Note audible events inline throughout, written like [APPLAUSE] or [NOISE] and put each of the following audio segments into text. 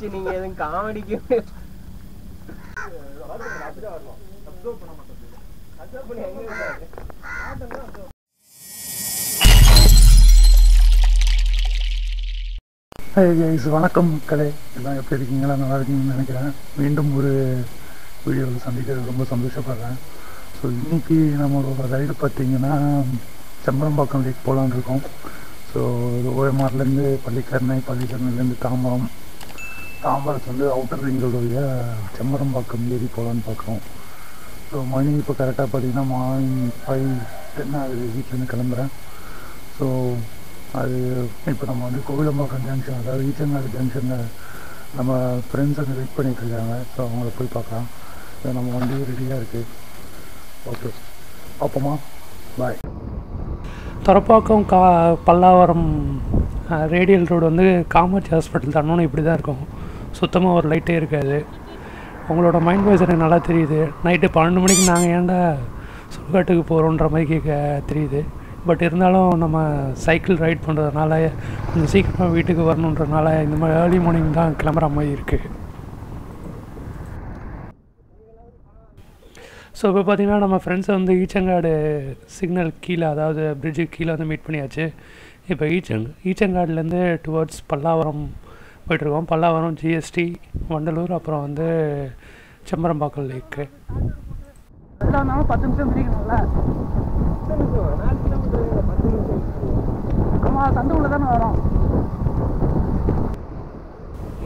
வச்சு நீங்க எதுவும் காமெடிக்கு வணக்கம் மக்களே எல்லாம் எப்படி இருக்கீங்களா? நல்லா இருக்கீங்கன்னு நினைக்கிறேன். மீண்டும் ஒரு வீடியோவில் சந்திக்கிறது ரொம்ப சந்தோஷப்படுறேன். ஸோ இன்னைக்கு நம்மளோட ரைடு பார்த்தீங்கன்னா செம்பரம்பாக்கம் லேக் போகலான் இருக்கோம். ஸோ ஓஎம்ஆர்லேருந்து பள்ளிக்கரணை பள்ளிக்கரணையிலேருந்து தாம்பரம் தாம்பரத்துலேருந்து அவுட்டர் ரிங் ரோடு வழியாக செம்பரம்பாக்கம் ஏறி போகலான்னு பார்க்குறோம். ஸோ மணி இப்போ கரெக்டாக பார்த்தீங்கன்னா மார்னிங் ஃபைவ் டென் ஆகுது. வீட்டிலேருந்து கிளம்புறேன். ஸோ அது இப்போ நம்ம வந்து கோவிலம்பாக்கம் ஜங்ஷன் அதாவது ஈச்சங்காடு ஜங்ஷனில் நம்ம ஃப்ரெண்ட்ஸ் வந்து வெயிட் பண்ணிட்டு இருக்காங்க. ஸோ அவங்கள போய் பார்க்கலாம். ஸோ நம்ம வண்டி ரெடியாக இருக்குது ஓகே பார்ப்போமா? பாய் துறப்பாக்கம் கா பல்லாவரம் ரேடியல் ரோடு வந்து காமாட்சி ஹாஸ்பிட்டல் தானோன்னு இப்படி தான் இருக்கும். சுத்தமாக ஒரு லைட்டே இருக்காது. உங்களோட மைண்ட் வாய்ஸ் எனக்கு நல்லா தெரியுது. நைட்டு பன்னெண்டு மணிக்கு நாங்கள் ஏன்டா சுடுகாட்டுக்கு போகிறோன்ற மாதிரி கேட்க தெரியுது. பட் இருந்தாலும் நம்ம சைக்கிள் ரைட் பண்ணுறதுனால கொஞ்சம் சீக்கிரமாக வீட்டுக்கு வரணுன்றனால இந்த மாதிரி ஏர்லி மார்னிங் தான் கிளம்புற மாதிரி இருக்குது ஸோ இப்போ பார்த்தீங்கன்னா நம்ம ஃப்ரெண்ட்ஸை வந்து ஈச்சங்காடு சிக்னல் கீழே அதாவது பிரிட்ஜுக்கு கீழே வந்து மீட் பண்ணியாச்சு. இப்போ ஈச்சங் ஈச்சங்காடுலேருந்து டுவர்ட்ஸ் பல்லாவரம் போயிட்டுருக்கோம். பல்லாவரம் ஜிஎஸ்டி வண்டலூர் அப்புறம் வந்து செம்பரம்பாக்கம் லேக்கு. பத்து நிமிஷம் பிரிக்கணும்ல? ஆமாம் சந்து உள்ள தானே வரோம்.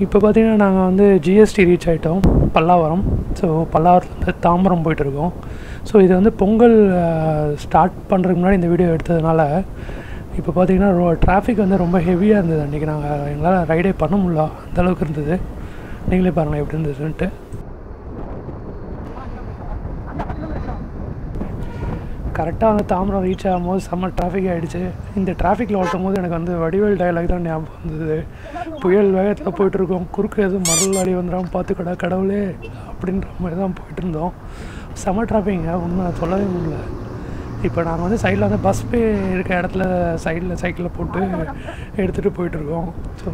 இப்போ பார்த்தீங்கன்னா நாங்கள் வந்து ஜிஎஸ்டி ரீச் ஆகிட்டோம் பல்லாவரம். ஸோ பல்லாவரத்துலேருந்து தாம்பரம் போயிட்டுருக்கோம். ஸோ இது வந்து பொங்கல் ஸ்டார்ட் பண்ணுறதுக்கு முன்னாடி இந்த வீடியோ எடுத்ததுனால இப்போ பார்த்தீங்கன்னா ரோ டிராஃபிக் வந்து ரொம்ப ஹெவியாக இருந்தது. அன்றைக்கி நாங்கள் எங்களால் ரைடே பண்ண முடியல. அந்தளவுக்கு இருந்தது. நீங்களே பாருங்கள் எப்படி இருந்ததுன்ட்டு கரெக்டாக வந்து தாம்பரம் ரீச் ஆகும்போது செம்ம டிராஃபிக் ஆகிடுச்சு இந்த டிராஃபிக்கில் ஓட்டும் போது எனக்கு வந்து வடிவேல் டயலாக் தான் ஞாபகம் வந்தது. புயல் வேகத்தில் போயிட்டுருக்கோம். குறுக்கு எதுவும் மரல் அடி வந்துடாமல் பார்த்துக்கடா கடவுளே அப்படின்ற மாதிரி தான் போயிட்டு இருந்தோம் செம்ம டிராஃபிங்க ஒன்றும் சொல்லவே முடியல. இப்போ நாங்கள் வந்து சைடில் வந்து பஸ் பே இருக்க இடத்துல சைடில் சைக்கிளில் போட்டு எடுத்துகிட்டு போயிட்டுருக்கோம் ஸோ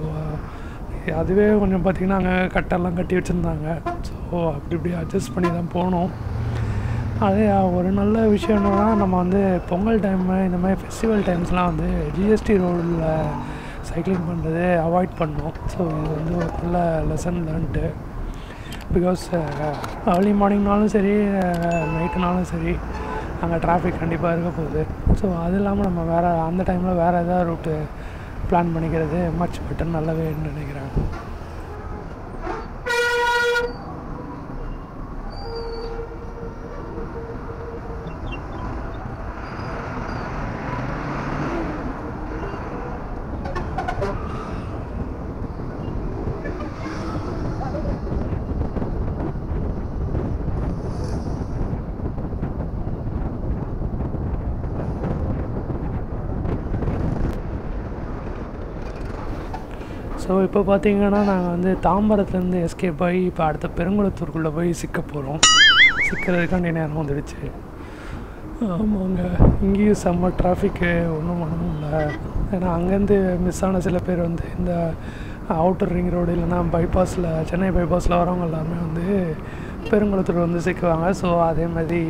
அதுவே கொஞ்சம் பார்த்திங்கன்னா அங்கே கட்டெல்லாம் கட்டி வச்சுருந்தாங்க. ஸோ அப்படி இப்படி அட்ஜஸ்ட் பண்ணி தான் போனோம். அதே ஒரு நல்ல விஷயம் என்னென்னா நம்ம வந்து பொங்கல் டைமு இந்த மாதிரி ஃபெஸ்டிவல் டைம்ஸ்லாம் வந்து ஜிஎஸ்டி ரோடில் சைக்கிளிங் பண்ணுறது அவாய்ட் பண்ணோம். ஸோ இது வந்து ஒரு நல்ல லெசன் லேர்ன்ட்டு பிகாஸ் ஏர்லி மார்னிங்னாலும் சரி நைட்டுனாலும் சரி அங்கே டிராஃபிக் கண்டிப்பாக இருக்க போகுது. ஸோ அது இல்லாமல் நம்ம வேறு அந்த டைமில் வேறு எதாவது ரூட்டு பிளான் பண்ணிக்கிறது மச் பெட்டர் நல்லவேன்னு நினைக்கிறேன். ஸோ இப்போ பார்த்தீங்கன்னா நாங்கள் வந்து தாம்பரத்துலேருந்து எஸ்கேப் ஆகி இப்போ அடுத்த பெருங்குளத்தூருக்குள்ளே போய் சிக்க போகிறோம் சிக்கிறதுக்காண்டி நேரம் வந்துடுச்சு. ஆமாங்க. இங்கேயும் செம்ம டிராஃபிக்கு ஒன்றும் பண்ணவும் இல்லை ஏன்னா அங்கேருந்து மிஸ் ஆன சில பேர் வந்து இந்த அவுட்டர் ரிங் ரோடு இல்லைன்னா பைபாஸில் சென்னை பைபாஸில் வரவங்க எல்லாருமே வந்து பெருங்குளத்தூர் வந்து சிக்குவாங்க. ஸோ அதே மாதிரி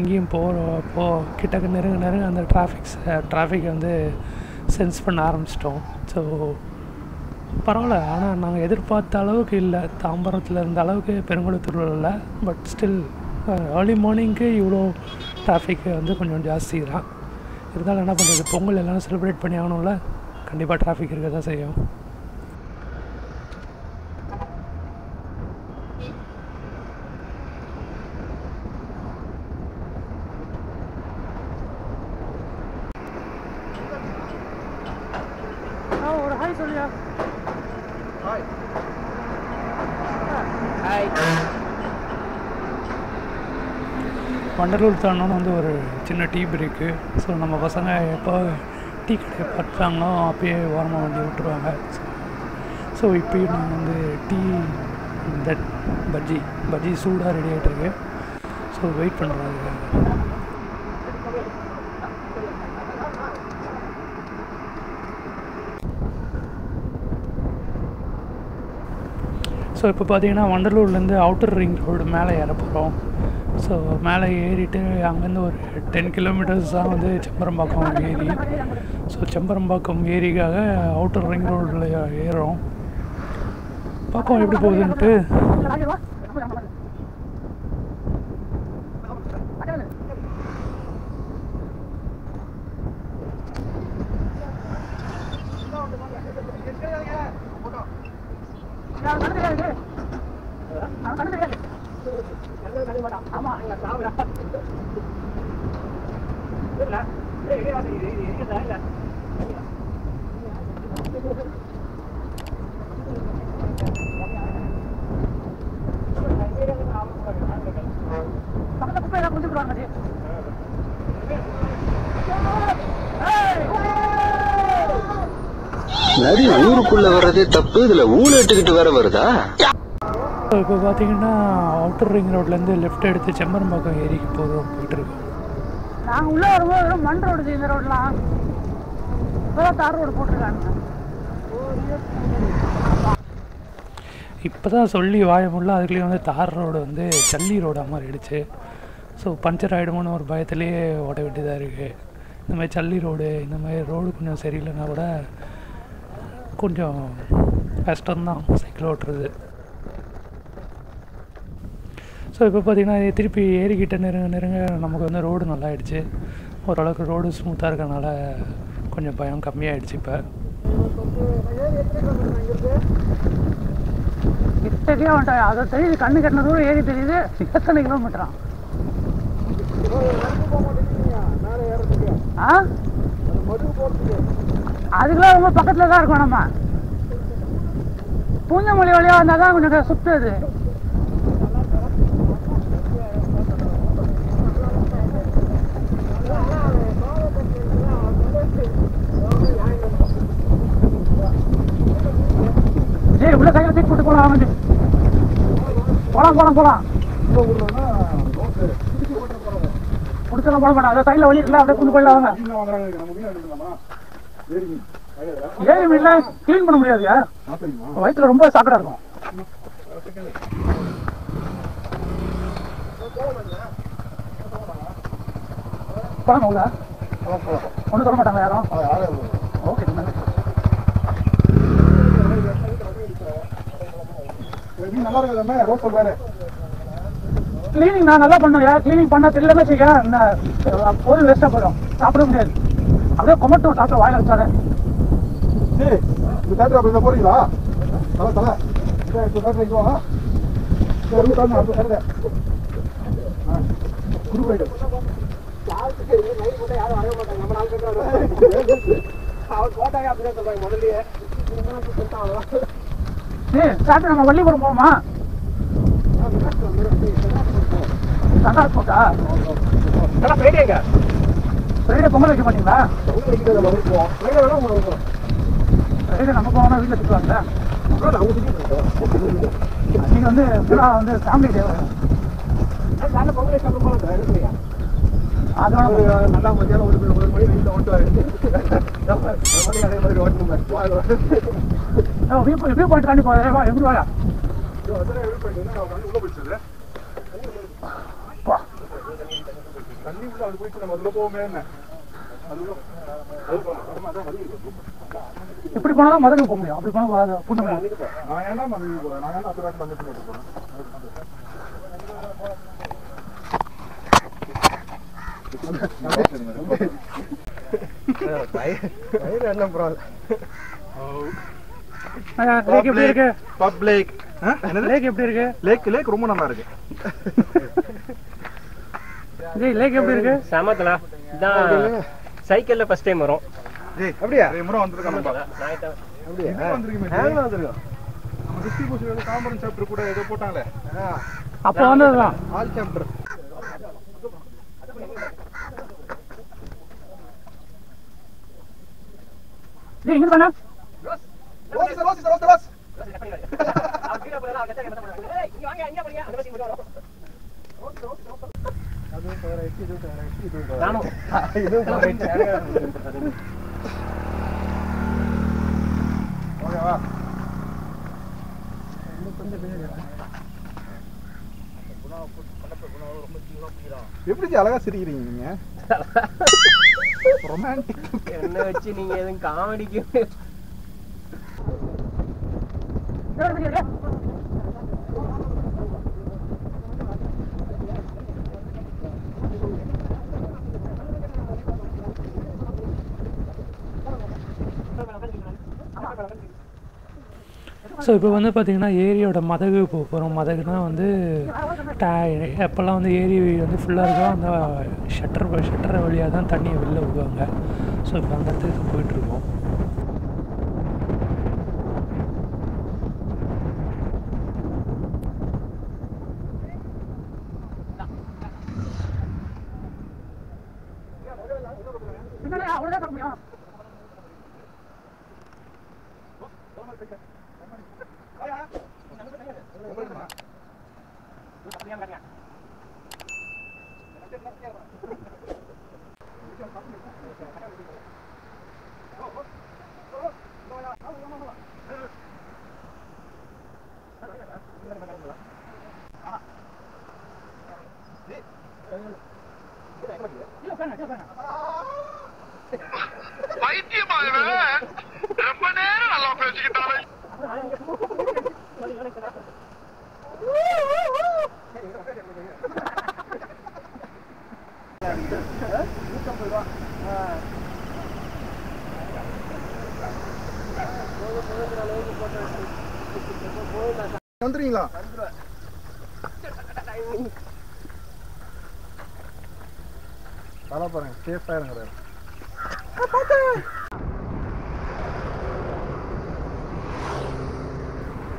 இங்கேயும் போகிறோம் போ கிட்டக்க நெருங்க நெருங்க அந்த டிராஃபிக்ஸ் டிராஃபிக் வந்து சென்ஸ் பண்ண ஆரம்பிச்சிட்டோம். ஸோ பரவாயில்ல. ஆனால் நாங்கள் எதிர்பார்த்த அளவுக்கு இல்லை. தாம்பரத்தில் இருந்த அளவுக்கு பெருங்குளத்தூர் இல்லை. பட் ஸ்டில் ஏர்லி மார்னிங்க்கு இவ்வளோ டிராஃபிக் வந்து கொஞ்சம் ஜாஸ்தி தான். இருந்தாலும் என்ன பண்ணுறது பொங்கல் எல்லாம் செலிப்ரேட் பண்ணி ஆகணும்ல? கண்டிப்பாக டிராஃபிக் இருக்க தான் செய்யும் ஒரு ஹாய் சொல்லியா ஹாய் வண்டலூர் தாண்டோன்னு வந்து ஒரு சின்ன டீ பிரேக்கு ஸோ நம்ம பசங்க எப்போ டீ கடையை பார்த்தாங்களோ அப்பயே ஓரமாக வண்டி விட்டுருவாங்க. ஸோ இப்போயும் நாங்கள் வந்து டீ இந்த பஜ்ஜி பஜ்ஜி சூடாக ரெடி ஆகிட்டுருக்கு ஸோ வெயிட் பண்ணுறாங்க ஸோ இப்போ பார்த்தீங்கன்னா வண்டலூர்லேருந்து அவுட்டர் ரிங் ரோடு மேலே ஏற போகிறோம் ஸோ மேலே ஏறிட்டு அங்கேருந்து ஒரு டென் கிலோமீட்டர்ஸ் தான் வந்து செம்பரம்பாக்கம் ஏரி ஸோ செம்பரம்பாக்கம் ஏரிக்காக அவுட்டர் ரிங் ரோடில் ஏறுறோம். பார்ப்போம் எப்படி போகுதுன்ட்டு. நதி ஊருக்குள்ள வர்றதே தப்பு இதுல ஊழ இட்டுக்கிட்டு வேற வருதா? இப்போ பார்த்தீங்கன்னா அவுட்டர் ரிங் ரோட்லேருந்து லெஃப்ட் எடுத்து செம்பரம்பாக்கம் ஏரிக்கு போகிறோம் போயிட்டுருக்கோம் நாங்க உள்ள வரும்போது மண் ரோடு இந்த ரோட்லாம் இப்பதான் தார் ரோடு போட்டிருக்காங்க. இப்போ தான் சொல்லி வாய முடியல அதுக்குள்ளேயே வந்து தார் ரோடு வந்து ஜல்லி ரோடாக மாறிடுச்சு ஸோ பஞ்சர் ஆகிடுமோன்னு ஒரு பயத்துலேயே ஓட வேண்டியதாக இருக்குது இந்த மாதிரி ஜல்லி ரோடு இந்த மாதிரி ரோடு கொஞ்சம் சரியில்லைன்னா கூட கொஞ்சம் கஷ்டம்தான் சைக்கிள் ஓட்டுறது. ஸோ இப்போ பார்த்திங்கன்னா திருப்பி ஏறிக்கிட்ட நெருங்க நெருங்க நமக்கு வந்து ரோடு நல்லா ஆயிடுச்சு ஓரளவுக்கு ரோடு ஸ்மூத்தாக இருக்கனால கொஞ்சம் பயம் கம்மியாயிடுச்சு இப்போ. கிட்டக்கே வந்துட்டாங்க அதை தெரியுது கண்ணு கட்டின தூரம் ஏறி தெரியுது. எத்தனை கிலோமீட்டரா ஆ? அதுக்கெல்லாம் ரொம்ப பக்கத்தில் தான் இருக்கோம் நம்ம. பூஞ்சமொழி வழியாக வந்தால் தான் கொஞ்சம் சுத்துது. ஏய் உள்ள கையில தூக்கி போட்டு போலாம் வந்து போலாம் போலாம் போலாம். முடிச்சலாம் போட மாட்டான். அதை சைடில் வழி இல்லை அப்படியே கொண்டு போயிடலாம் ஏழு மீன்ல க்ளீன் பண்ண முடியாதுயா வயிற்றுல ரொம்ப சாக்கடா இருக்கும். போலாம் உள்ள? ஒன்றும் சொல்ல மாட்டாங்க யாரும். ஓகே கிளீனிங் நான் நல்லா பண்ணுவேன். கிளீனிங் பண்ண தெரியலன்னு வச்சுக்க இந்த பொருள் வேஸ்டா போயிடும். சாப்பிட முடியாது. அப்படியே கொமட்டும் சாப்பிட வாயில வச்சாலே இந்த தேட்டர் அப்படி போறீங்களா? தலை தலை. இந்த தேட்டர் வாங்க சரி உட்காந்து அடுத்த தேட்டர் குரு போயிட்டு ஏய். சாப்பிட்டு நம்ம வள்ளிபுரம் போவோமா? நல்லா போட்டா? ஃப்ரைடே பொங்கல் வைக்க மாட்டீங்களா? ஃப்ரைடே நம்ம போனா வீட்டில் திட்டுவாங்க நீங்க வந்து இப்பதான் வந்து ஃபேமிலி டே அது வேணா நல்லா மத்தியானம் ஒரு மணி வீட்டில் ஓட்டுவாரு அதே மாதிரி ஓட்டணும் வியூ வியூ பாயிண்ட் தாண்டி போகிறேன் எப்படி தண்ணி உள்ள அது போயிட்டு நம்ம உள்ள போவோமே என்ன இப்படி போனா தான் போக முடியும் அப்படி போனா புண்ணு நான் ஏன்டா போறேன் நான் ஏன்டா அசுராஜ் பண்ணிட்டு போறேன் என்ன ப்ராப்ளம் லேக் எப்படி இருக்கு? பப்ளிக் லேக் எப்படி இருக்கு? லேக் லேக் ரொம்ப நல்லா இருக்கு. [LAUGHS] ஜெய் லேக் எப்படி இருக்கு? சமத்தலா. இதான் சைக்கிள்ல ஃபர்ஸ்ட் டைம் வரும். ஏய் அப்படியா? முறை வந்திருக்காங்க? வந்திருக்கோம் நம்ம டிஸ்ட்ரிபியூஷன் காம்பரன் சாப்டர் கூட ஏதோ போட்டாங்களே. அப்போ வந்ததுதான். ஆல் சாப்டர் ஜெய் இங்க தானே ரோஸ் ரோஸ் ரோஸ் ரோஸ் ஓகேவா எப்படி அழகா சிரிக்கிறீங்க நீங்க? ரொமான்டிக் என்ன வச்சு நீங்க எதுவும் காமெடிக்கு ஸோ இப்போ வந்து பார்த்திங்கன்னா ஏரியோட மதகு போக போகிறோம் மதகுனா வந்து டே எப்போல்லாம் வந்து ஏரி வந்து ஃபுல்லாக இருக்கோ அந்த ஷட்டர் ஷட்டர் வழியாக தான் தண்ணியை வெளில விடுவாங்க. ஸோ இப்போ அந்த இடத்துக்கு போயிட்டுருக்கோம் பின்னாடி அவ்வளோதான் பார்க்க முடியும் வந்துறீங்களா தலை பாருங்க சேஃபாக இருங்க.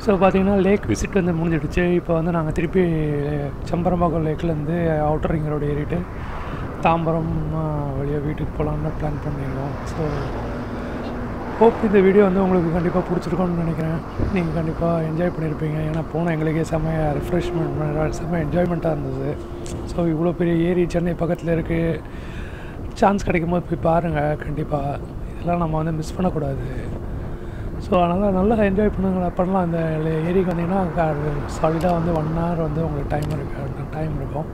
ஸோ பார்த்தீங்கன்னா லேக் விசிட் வந்து முடிஞ்சிடுச்சு. இப்போ வந்து நாங்கள் திருப்பி சம்பரம்பாக்கம் லேக்லேருந்து அவுட்டர் ரிங் ரோடு ஏறிட்டு தாம்பரம் வழியாக வீட்டுக்கு போகலான்னு பிளான் பண்ணியிருக்கோம் ஸோ ஹோப் இந்த வீடியோ வந்து உங்களுக்கு கண்டிப்பாக பிடிச்சிருக்கோன்னு நினைக்கிறேன். நீங்கள் கண்டிப்பாக என்ஜாய் பண்ணியிருப்பீங்க. ஏன்னா போனால் எங்களுக்கே செம்ம ரிஃப்ரெஷ்மெண்ட் செம்ம என்ஜாய்மெண்ட்டாக இருந்தது. ஸோ இவ்வளோ பெரிய ஏரி சென்னை பக்கத்தில் இருக்குது சான்ஸ் கிடைக்கும் போது போய் பாருங்கள் கண்டிப்பாக இதெல்லாம் நம்ம வந்து மிஸ் பண்ணக்கூடாது. ஸோ அதனால் நல்லா என்ஜாய் பண்ணுங்க பண்ணலாம். அந்த ஏரிக்கு வந்தீங்கன்னா சாலிடாக வந்து ஒன் ஹவர் வந்து உங்களுக்கு டைம் இருக்கு. டைம் இருக்கும்.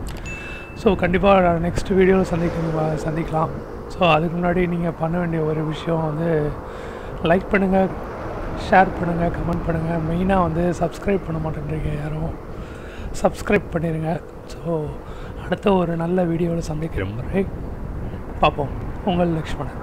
ஸோ கண்டிப்பாக நெக்ஸ்ட் வீடியோவில் சந்திக்க சந்திக்கலாம். ஸோ அதுக்கு முன்னாடி நீங்கள் பண்ண வேண்டிய ஒரு விஷயம் வந்து லைக் பண்ணுங்கள் ஷேர் பண்ணுங்கள் கமெண்ட் பண்ணுங்கள் மெயினாக வந்து சப்ஸ்கிரைப் பண்ண மாட்டேன்றீங்க யாரும். சப்ஸ்கிரைப் பண்ணிடுங்க ஸோ அடுத்த ஒரு நல்ல வீடியோவில் சந்திக்கிற முறை பார்ப்போம். உங்கள் லக்ஷ்மணன்.